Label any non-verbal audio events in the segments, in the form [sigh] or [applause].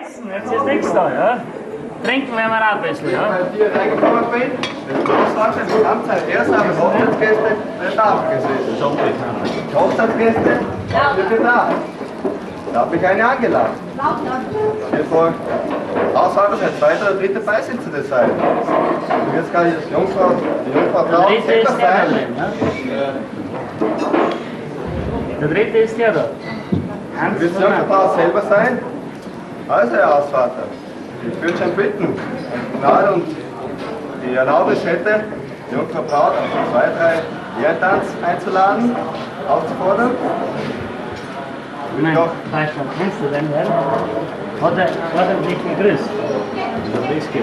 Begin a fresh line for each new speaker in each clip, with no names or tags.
Jetzt ist nichts da, ja? Trinken werden wir auch ein bisschen, ja?
Weil ich reingekommen bin, das Großvater, die ganze Zeit erst haben Hochzeitsgäste, der Tag gesessen. Hochzeitsgäste, bitte da. Da habe ich eine eingeladen. Wird wohl Haushalter der zweite oder dritte Beisitzende sein. Und jetzt kann ich das Jungfrau, die Jungfrau
dritte
selber
da
sein.
ja? Der dritte ist der da.
Du willst Jungfrau Braut selber sein? Also, Herr Hausvater, ich würde schon bitten, Gnade und die Erlaubnis hätte, die Jungfrau Braut auf zwei, drei Ehrentanz einzuladen, aufzufordern.
Nein,
Doch.
Beistand, kennst du den Herrn? Hat er, hat er dich gegrüßt?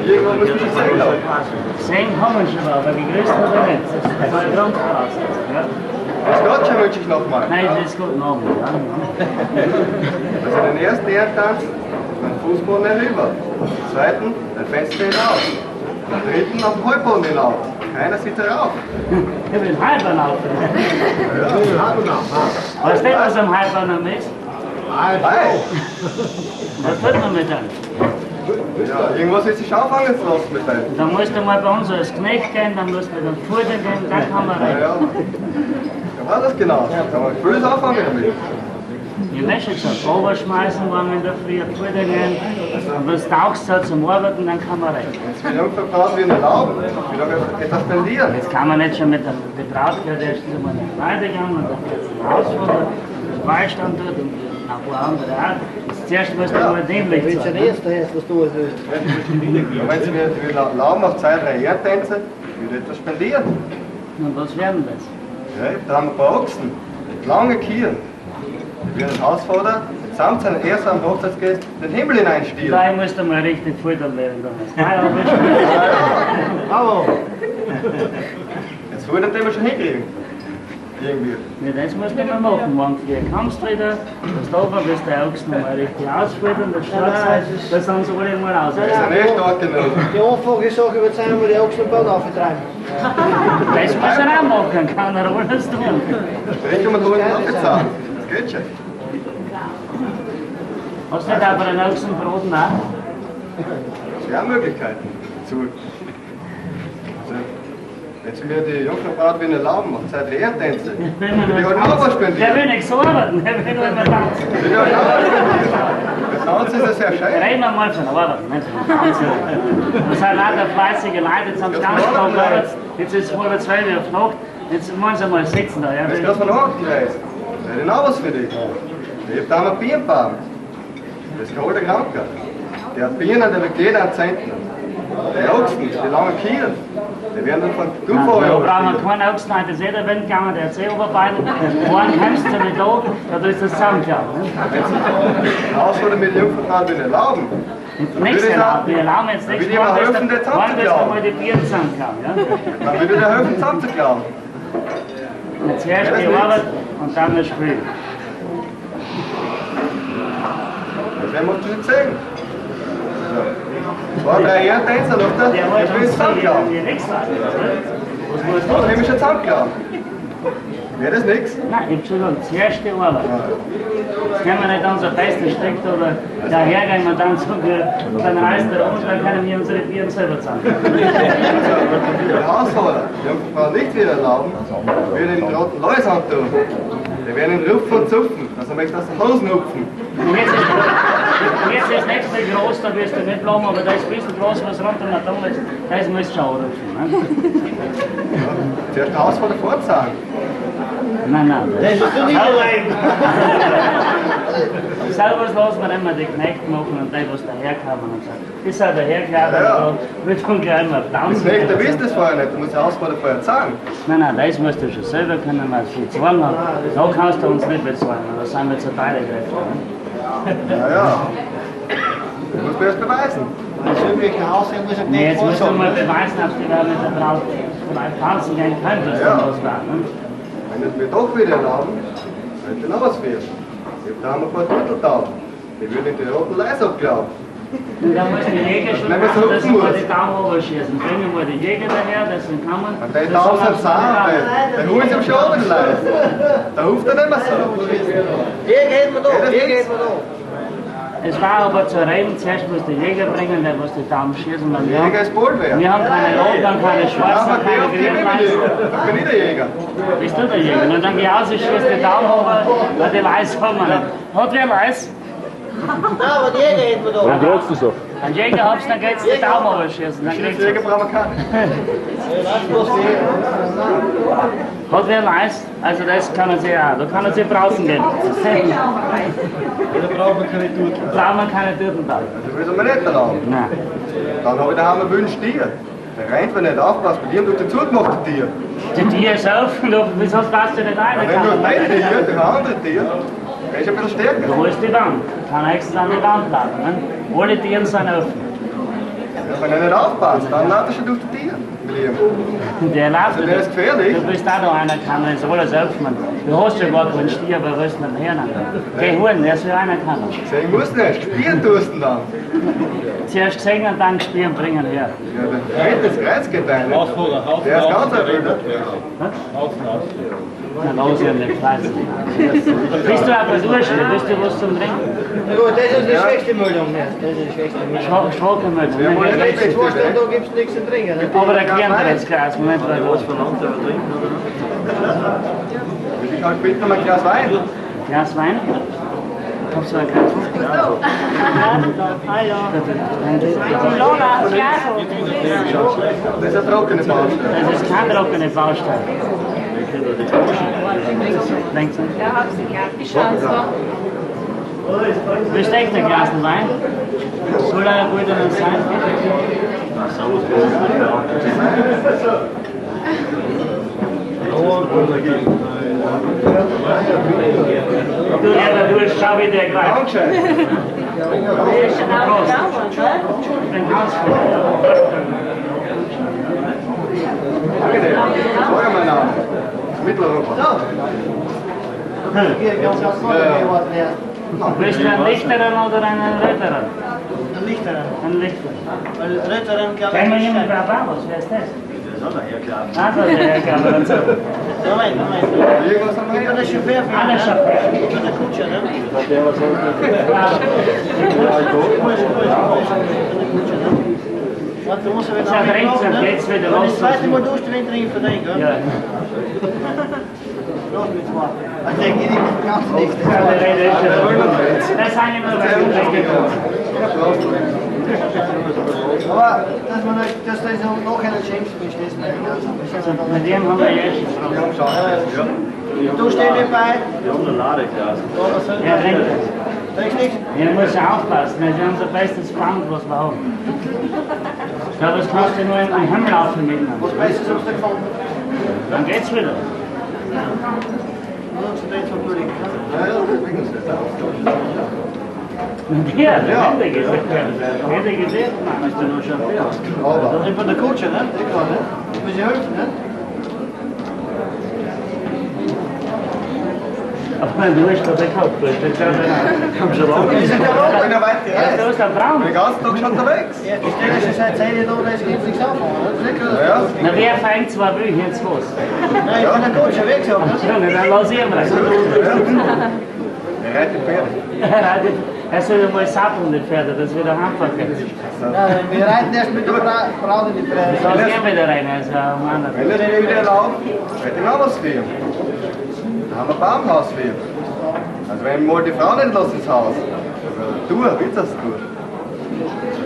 Irgendwo muss ich sehen, glaube ich.
Sehen haben wir schon, aber gegrüßt hat er nicht. Das war Grundgras. Ja?
Grüß Gott, schon wünsche ich nochmal.
Nein, das ist Abend. Ja?
Also den ersten Ehrentanz, den Fußboden herüber. Den zweiten, den Fenster hinauf. Den dritten auf den Heuboden hinauf. Keiner sieht herauf. [laughs]
Ich will Halbern auf. Weißt du, was am Halbern ist?
Hey!
Was tut man mit dem?
Ja, irgendwas ist sich anfangen zu lassen mit dem.
Da musst du mal bei uns als Knecht gehen, dann musst du mit dem Futter gehen, dann kann man
Ja,
rein.
ja. Ja, war das genau. Kann man vieles anfangen damit.
Die Wäsche zum Ober schmeißen, wenn wir in der Früh Futter gehen. Und wenn es tauchst hat zum Arbeiten, dann kann man rein.
Jetzt will Jungfrau Braut wie eine Lauben. Wie lange etwas spendieren?
Jetzt kann man nicht schon mit der Betrautkeit erst einmal in die Weide gehen und dann jetzt ein Hausfutter, den Beistand tut und nach wo andere auch. Zuerst musst du mal dämlich
Wenn es
sein.
ein
ne?
erster ist, was du es.
Und wenn Sie mir die Lauben auf zwei, drei Ehrentänze, würde etwas spendieren.
Und was werden das?
Ja, da haben wir ein paar Ochsen mit langen Kieren. Die werden Hausvater samt seinen ersten Hochzeitsgästen den Himmel hineinstieren.
Da musst du mal richtig Futter legen. dann. Nein, aber ist [laughs]
Bravo!
Jetzt würden wir schon hinkriegen. Irgendwie.
Ja, das musst du mal machen. Wenn du hier kommst wieder, das da oben bist der Ochsen mal richtig ausfüttern, das Schlagzeug,
das
das sind sie alle mal raus.
Wir sind nicht stark genug.
Die Anfangssache wird sein, wir die Ochsenbahn auftreiben.
Das muss er auch machen, kann er alles tun.
Ich und holen abgezahlt. Das schon.
Hast du nicht aber einen Ochsenbraten auch?
Das wären Möglichkeiten. Zu. Also, wenn Sie mir die Jungfrau Braut wie eine Lauben macht.
Ich bin
Die wollen auch was spendieren.
Der will nichts arbeiten, der will nur immer tanzen.
Die wollen auch was. Das Tanzen ist ja sehr schön.
Reden wir mal von Arbeiten, nicht von Tanzen. Das sind lauter fleißige Leute, jetzt haben sie ganz klar gearbeitet. Jetzt ist es halb zwölf auf Nacht, jetzt wollen sie mal sitzen da. Ja.
Du bist gerade von Ort gereist. Ist auch was für dich. Ich hab da einen Bienenbaum. Das ist ein alter Kranker. Der hat Bienen, der wird jeder an Zentner. Die Ochsen, die langen Kielen, die werden dann von
Da
Gufeuer
brauchen wir keinen Ochsen, das ist jeder Wind gegangen, der hat sich oberbeiden. Morgen kommst du nicht da, da ist das zusammengehauen. Ne?
Sie Hausfrau mit Jungfrau wie eine Lauben,
Nichts erlaubt, wir erlauben jetzt
Dann
nichts.
will ich aber
Morgen
helfen, der
mal. Ja?
dann würde der helfen, zusammenzuklauen.
Jetzt erst die Arbeit und dann das Spiel.
Das werden wir uns nicht sehen. War der Ehrentänzer noch da?
Der
Ich
wollte uns
zusammenklauen.
Was muss
Oder
das?
nehme ich schon zusammenklauen? Wäre das nichts?
Nein, Entschuldigung, zuerst die Arbeit. Jetzt können wir nicht unser Bestes steckt oder dahergehen und dann sagen wir, dann reißt er um dann können wir unsere Bieren selber zahlen.
Der Hausvater, die Jungfrau nicht wieder erlauben, wird den roten Läus antun. Die werden ihn rupfen und zupfen, er möchte aus den Hosen hupfen.
Und jetzt ist, ist nicht so groß, da wirst du nicht bleiben, aber da ist ein bisschen groß, was runter nach da ist, das musst du schon anrufen. Ne?
Zuerst der Hausvater fortzahlen.
Nein, nein.
Das ist du nicht allein.
Selber lassen wir immer die Knechte machen und die, was daherkommen und sagen, ist er dahergekommen,
Ja.
ja. wird von gleich mal
Das
tanzen.
Knecht, der wisst das vorher nicht, du musst der Hausvater vorher zahlen.
Nein, nein, das musst du schon selber können, weil viel zahlen haben. Da kannst du uns nicht bezahlen, da sind wir zu Kräfte. Ne?
Ja, ja. Du musst mir das beweisen.
Das Haus, der muss ich
Nee,
nicht
jetzt musst du mal beweisen, ob du da mit der Braut vielleicht tanzen gehen könntest,
Ja.
Da.
Es mir doch wieder erlauben, könnte noch was werden. Ich hab da haben wir ein paar Turteltauben. Die würden in die roten Leis abglauben.
Dann musst du die Jäger schon
man so
machen, dass mal
muss.
die Daumen oberschießen. Bringen wir die Jäger daher, dass sie kommen.
Und der
das sind
Zahn,
auch-
der, holt sich am Schulterleis. Da ruft er nicht mehr so.
Hier geht man da, hier geht man da.
Es war aber zu reden, zuerst muss der Jäger bringen, der muss die Daumen schießen. Und wir,
Jäger ist Bohlwehr.
wir haben keine roten, keine schwarzen,
aber
keine
die. Bibel. Ich bin nicht der Jäger.
Bist du der Jäger? Und dann geh aus, ich schieße die Daumen hoch, weil die weiß haben wir nicht. Hat wer weiß?
Ja, wat jij eet me
Warum
door.
trotzt du so?
Ein Jäger hab's, dann geht's die Daumen hoch schießen. Dann kriegt's
Jäger brauchen wir keinen.
Hat wer weiß? Also das kann er sich auch. Da kann er sich draußen gehen.
Dan brauchen we geen toet.
Brauchen wir keine Türen da.
Das wissen wir nicht daran.
Nein.
Dann habe ich daheim einen Wunsch dir. Der rennt, wenn nicht aufpasst, bei dir und du den zugemacht Tier.
Die Tiere saufen, [laughs] du, wieso passt du nicht rein?
Wenn du beide Tier, der andere Tier, der ist ein bisschen stärker.
Wo ist die Wand? Kann er extra an die Wand bleiben. Ne? Alle Tiere sind offen.
Wenn er nicht aufpasst, dann landest du durch die Tier.
Der läuft.
Also der ist gefährlich.
Du bist auch noch einer, kann das alles öffnen. Du hast ja gar keinen Stier, aber wirst nicht her. Geh holen, der soll einer kann.
Sehen muss nicht, spielen tust du dann.
Zuerst gesehen und dann spielen bringen her.
Ja, der dritte ist Kreuz. Der ist ganz erfüllt.
Dann los in den Preis. Bist du aber durch? Bist du was zum Trinken?
Goed, deze is de slechtste melding. net. Deze is de slechtste melding.
Schwockenmütze.
Ja, maar
Ik
dat
weet
is
niet voorstellen, daar gibt es niks te drinken. hè.
Aber der Klient hat jetzt Gras. Moment, weil du
Will ich halt bitten um ein Glas Wein?
Glas Wein? Kommst du ein Glas
Das ist eine trockene Baustelle.
Das ist keine trockene Baustelle.
Ja, hab sie gern. Ich schaue so.
Besteckt ein Glas Wein? Soll er gut dann sein? Du, aber du schau wie der gleich. Ein Haus
Danke dir. Name. Mitteleuropa.
Bist du ein Lichterer oder ein Röterer?
Een lichtere.
Ein Lichter.
Weil Ritteren kan
Kennen wir jemanden Bravos? Wer ist das? Also, der Herr Gabriel.
Moment, moment.
Irgendwas haben wir
Ik ben
hier.
de chauffeur van
Alle Chauffeur.
Ik ben de koetsje, hè?
Ja.
Koets, koets, koets. De koetsje, hè? Want we moeten [laughs] weer
Zeg,
naar
drinkt,
de
dan geht's wieder los.
Het zweite moet door de winter in verdrinken.
Ja.
Los met wat. Ik denk niet, ik kan het niet.
Ja, der Rede ist ja. Das sagen wir, was wir trinken.
Aber dass man euch, dass das noch eine Chance ist, das meine ich also. Das ist
Mit dem haben wir jetzt.
Du stehst dir bei.
Er trinkt.
Trinkst nichts?
Ihr müsst ja aufpassen, das ist unser bestes Pfand, was wir haben. Ich glaube, das kannst du nur in den Himmel laufen mitnehmen.
Was meistens op stuk van.
Dann geht's wieder.
Ja, ja, das das.
Der Hände gesehen. Hände gesehen, Mann. Ist du nur schon
Aber.
Dat is van de koetsje, hè? Ik kan, hè? Met je heupen, hè?
Aber du hast doch den Kopf, du hast den Kopf.
Is het er ook?
Wenn er weit
Ja, du
gereist
bist der Braun.
Den ganzen Tag schon unterwegs.
Ja, die stekkers ze zei, zei je dan deze kind niks afvallen. Dat is lekker.
Ja.
Na, wer fängt zwei Bücher ins Fuß?
Nee, van de koetsje, weet je ook, hè?
Junge, dann lausieren wir
Er reitet Pferde.
Er soll mal satteln, die Pferde, das wird ein Handwerker.
Ja, wir reiten erst mit der Fra- Frau in die Pferde.
So gehen wir da rein, also ein Mann.
Wenn er wieder erlaubt, wird ihn auch was für. Da haben wir Baumhaus für. Also wenn mal die Frau nicht los ins Haus. Du, wie das gut?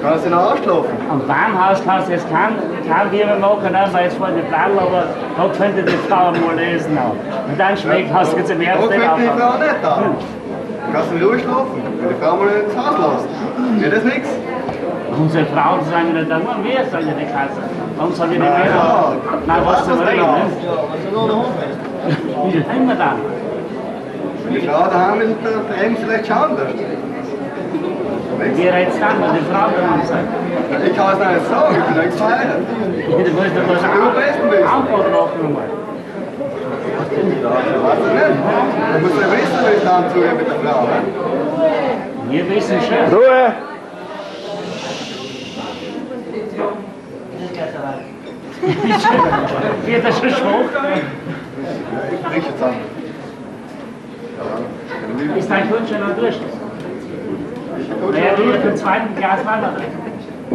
Dann kann sich noch ausschlafen.
Am Baumhaus kannst du jetzt kein, kein Bier mehr machen, ne, weil es voll die Blatt, aber da könnte die Frau mal lesen. Auch. Und dann schmeckt, hast du jetzt im
Wo
Herbst
könnte
nicht
die Frau nicht da? Dann kannst du in Ruhe schlafen. Wenn die Frau mal nicht ins Haus lässt. Wird das nichts?
Unsere Frauen sagen nicht, da nur wir sagen die Kasse. Warum sagen die nicht mehr?
ja,
Na, was zum
das
Reden,
genau.
ne?
Ja, was er door de
Wie sind wir dann?
Wenn die Frau daheim ist, dann drehen sie vielleicht schon anders.
Wir reden dann, was die Frau daran sagt.
Ich kann es nicht sagen, ich bin nicht verheiratet.
Du musst doch was
am besten wissen.
Antwort machen mal.
Weißt du nicht? Du musst ja wissen, wie es dann zugeht mit der Frau. Ne?
Wir wissen schon.
Ruhe!
Wird das schon schwach?
Ich rieche jetzt an.
Ist dein Hund schon noch durch? Naja, du mit dem zweiten Glas Wein trinken.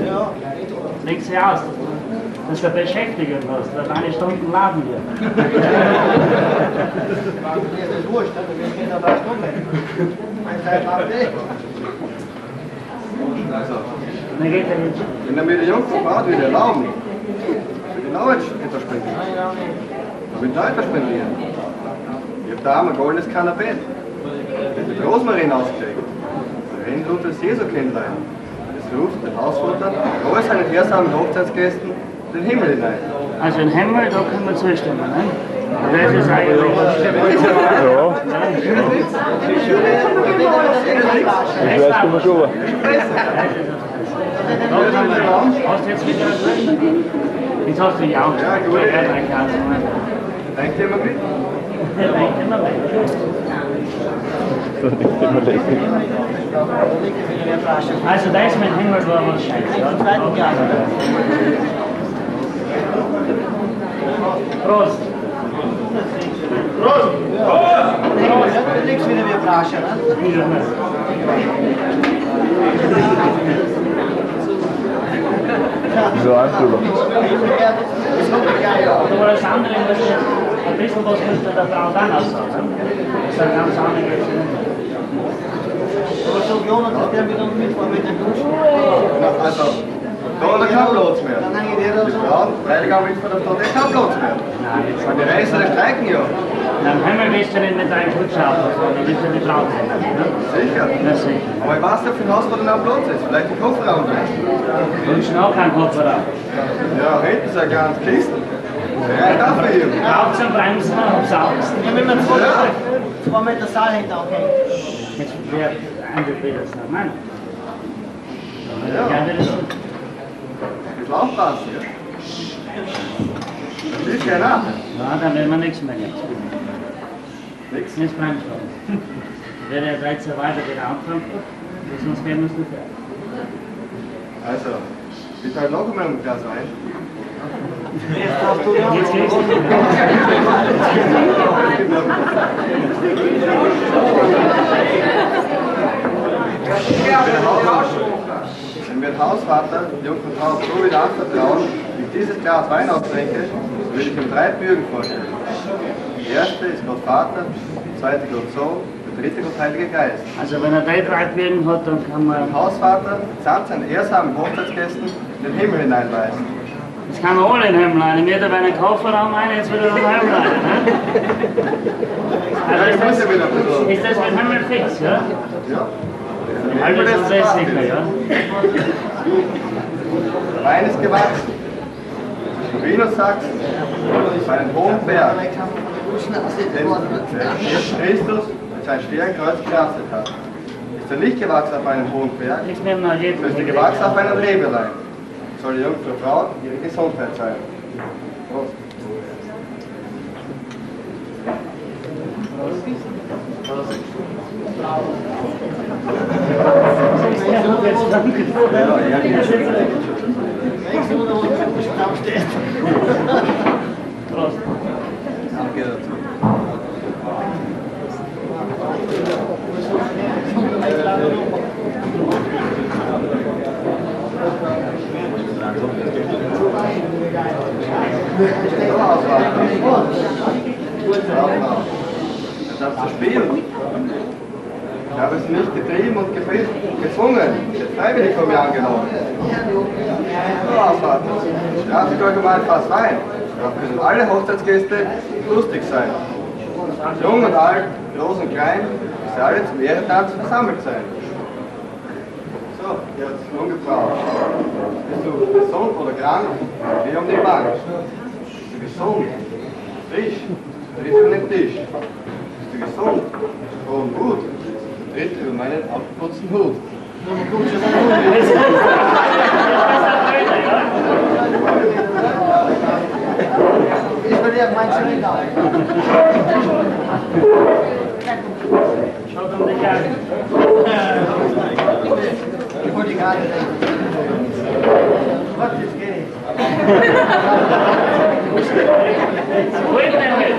Ja.
Legst sie aus. Das ist eine Beschäftigung, was. Da eine Stunden laden wir. [laughs]
Mir ist das wurscht, wir gehen da drei Stunden. Ein Teil eh.
Also,
Dann geht er nicht.
wenn er mir die Jungfrau baut, will erlauben. Für etwas spendieren. Da will ich etwas spendieren. Ich habe da ein goldenes Kanapett. Das mit Rosmarin ausgelegt. Der Rennblut des Jesu kennenlernen. Das ruft den Hausvater, alle seine ersamen Hochzeitsgästen den Himmel hinein.
Also in Himmel, da können wir zustimmen. Ne? Das ist eigentlich.
Ich weiß immer schon.
Hast du jetzt wieder drin? Jetzt hast du ja auch.
Ja, gut.
Ja, drei Glas.
Denkt ihr mal mit?
Denkt immer weg.
So nicht immer lesen.
Also da ist mit Himmel war was scheiße. ja? Prost. Prost.
Niks wieder weer praatje, hè?
So anprüfen.
Is ook een jaar, ja.
Du wolltest andere müssen, ein bisschen was müsste der Frau dann aussagen. Das ist ein ganz anderes.
Maar zo Jonas, dat heb je dan niet van met de douche.
Na, Also, da hat er keinen Platz mehr.
Dan hang je weer
Die
zo.
Frau, Bräutigam ist von der Stadt, der keinen Platz mehr.
Nein, jetzt
Weil die Reise der streiken ja.
Dann Himmel bist du nicht mit deinem Schutzschaufer, dann bist du die Frau drin. Ne?
Sicher.
Das sicher.
Aber ich weiß nicht, für den Haus, wo der noch Platz ist. Vielleicht die Kofferraum drin.
Wünschen auch keinen Kofferraum.
Ja, hinten ist ja ganz Kisten. Ja, ich darf hier.
Braucht zum Bremsen, hab's Angst.
Ja, met mijn twee, twee meter zaal heen dan, oké.
Jetzt wird andere wieder sagen, Mann.
Ja.
Ja, das ist
Ich lauf raus hier. Das ist ja nach.
Ja, dann will man nichts mehr jetzt.
Nix.
Jetzt bremsen. Wer der 13 weiter wieder anfangen sonst werden wir es nicht fertig.
Also, bitte halt noch einmal ein Glas Wein.
Jetzt geht's nicht mehr.
Wenn wir Hausvater, Jungfrau Frau, so wieder anvertrauen, wie ich dieses Glas Wein austrinke, würde ich ihm drei Bürgen vorstellen. Der erste ist Gott Vater, der zweite Gott Sohn, der dritte Gott Heiliger Geist.
Also wenn er drei Breitbirnen hat, dann kann man,
Dem Hausvater samt seinen ehrsamen Hochzeitsgästen den Himmel hineinweisen.
das kann man alle in den Himmel rein. Wir da bei einem Kofferraum rein, jetzt wieder in den Himmel rein. Ne? Also
ich
ist das,
wieder
ist das mit Himmel fix, ja?
Ja.
Also ist das sehr sicher, ja?
Wein ist gewachsen. Venus sagt, bei einem hohen Berg, den der Jesus Christus mit seinem Stierkreuz gerastet hat. Ist er nicht gewachsen auf einem hohen Berg, so ist er gewachsen auf einem Lebelein. Soll die Jungfrau Frau ihre Gesundheit sein. Prost.
Prost.
So auswarten. Ich habe zu spielen. Ich habe es nicht getrieben und gezwungen. Ich habe freiwillig von mir angenommen. Ja, ich euch mal ein Fass Wein. Da können alle Hochzeitsgäste lustig sein. Jung und alt, groß und klein, sie alle zum Ehrentanz versammelt sein. So, jetzt junge Frau. Bist du gesund oder krank? Wie um die Bank. Bist du gesund? Frisch? Tritt über den Tisch. Bist du gesund? Und gut? Tritt über meinen abgeputzten Hut.
Is meneer mijn zoon dan?
Schaut um dich an.
Ik word die gaten Wat is gay?
Wait a minute.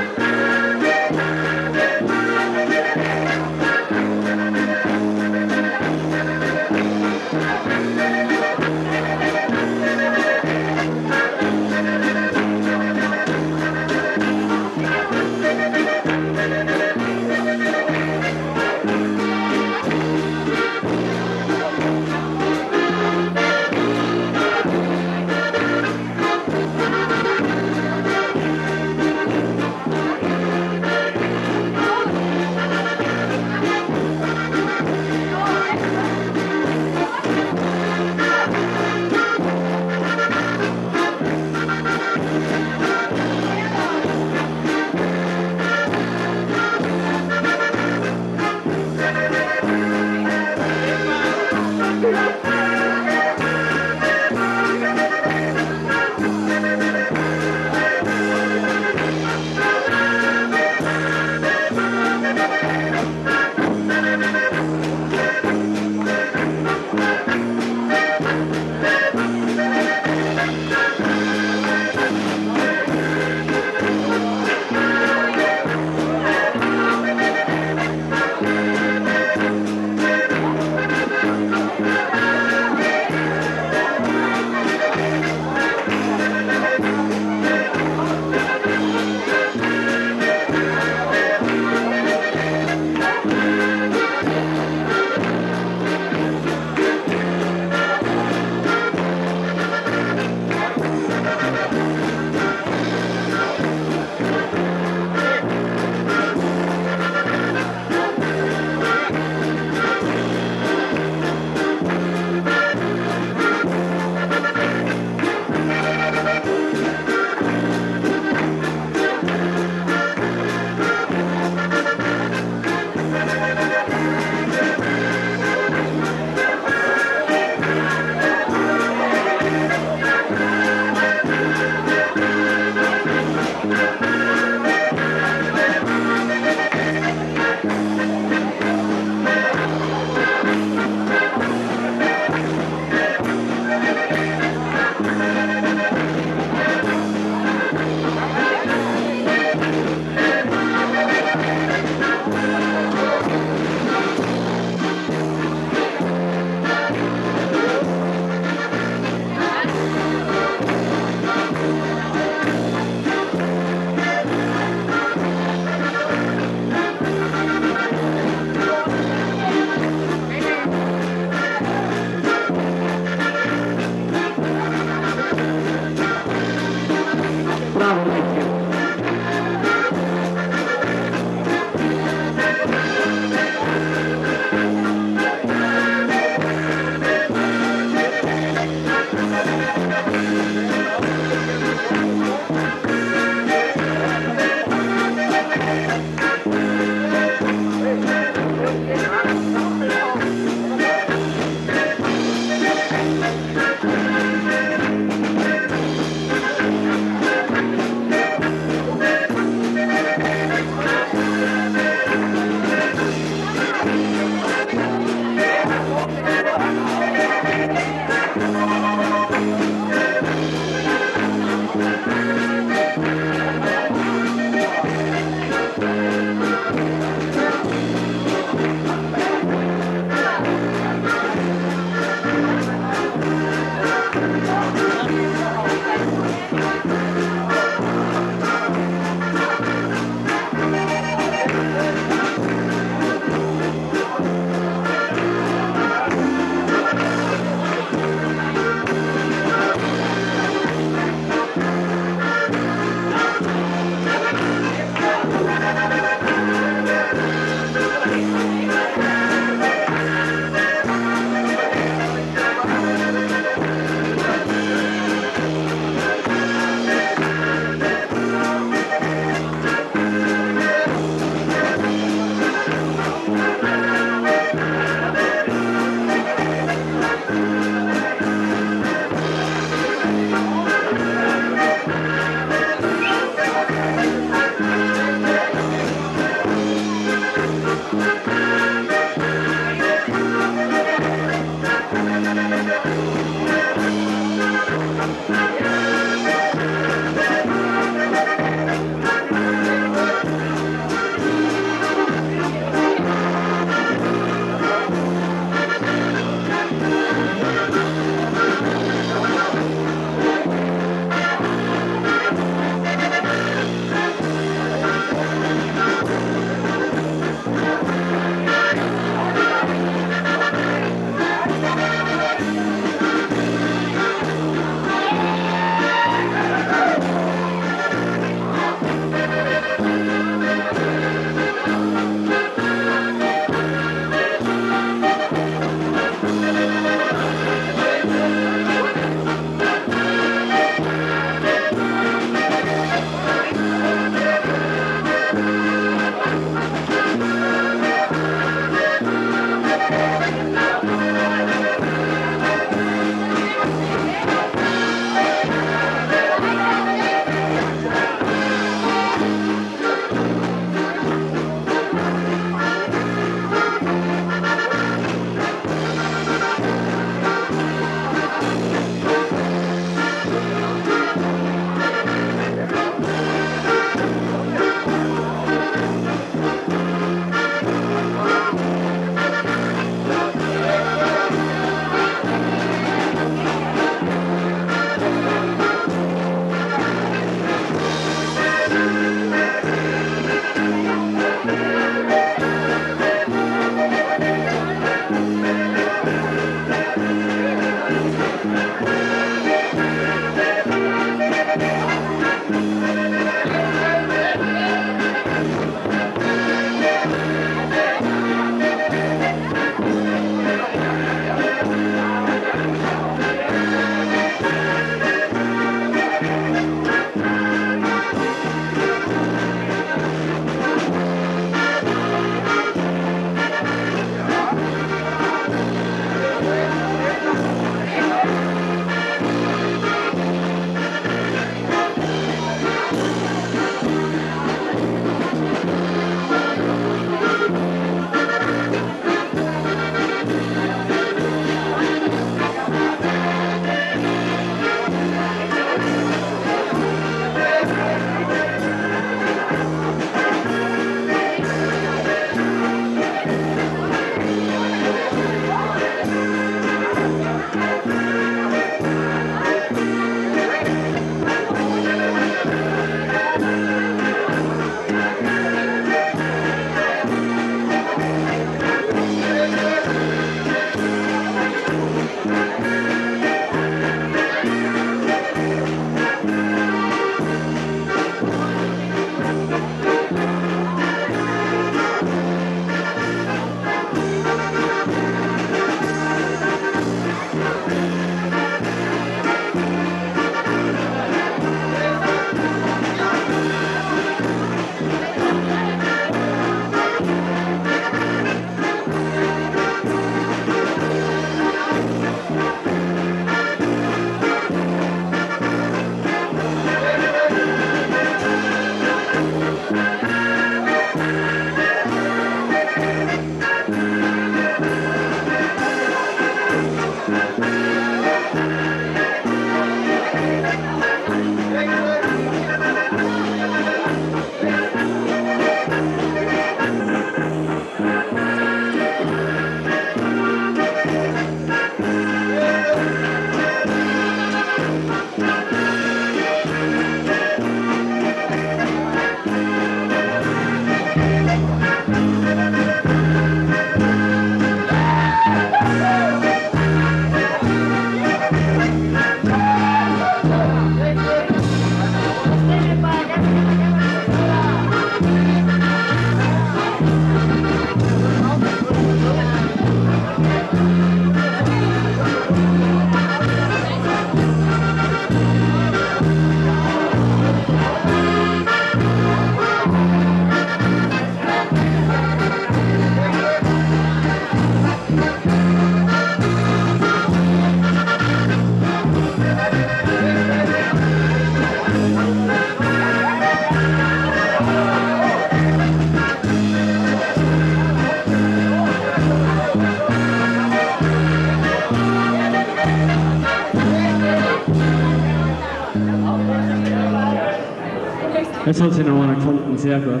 Das hat sich noch einer gefunden, sehr gut.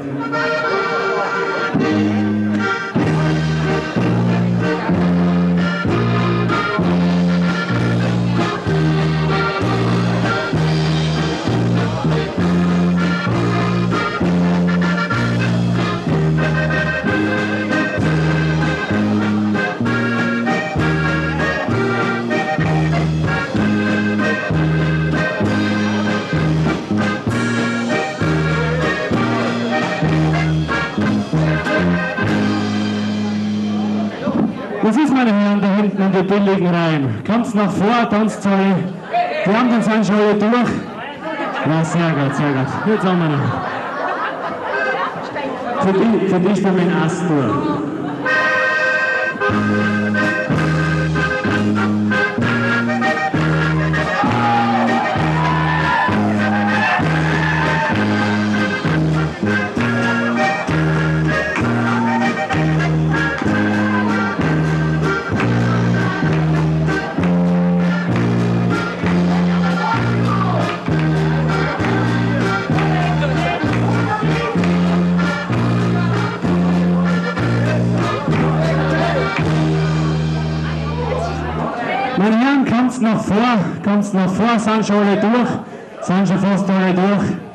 In die billigen Reihen. Kommt's nach vor, Tanzzeile. Die anderen sind schon alle durch. Ja, sehr gut, sehr gut. Jetzt haben wir noch. Für dich, für dich wir den Ast Sind schon alle durch, sind schon fast alle durch.